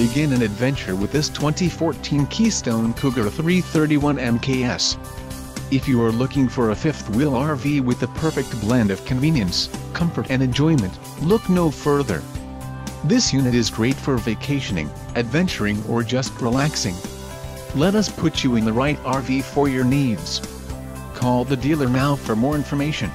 Begin an adventure with this 2014 Keystone Cougar 331 MKS. If you are looking for a fifth-wheel RV with the perfect blend of convenience, comfort and enjoyment, look no further. This unit is great for vacationing, adventuring or just relaxing. Let us put you in the right RV for your needs. Call the dealer now for more information.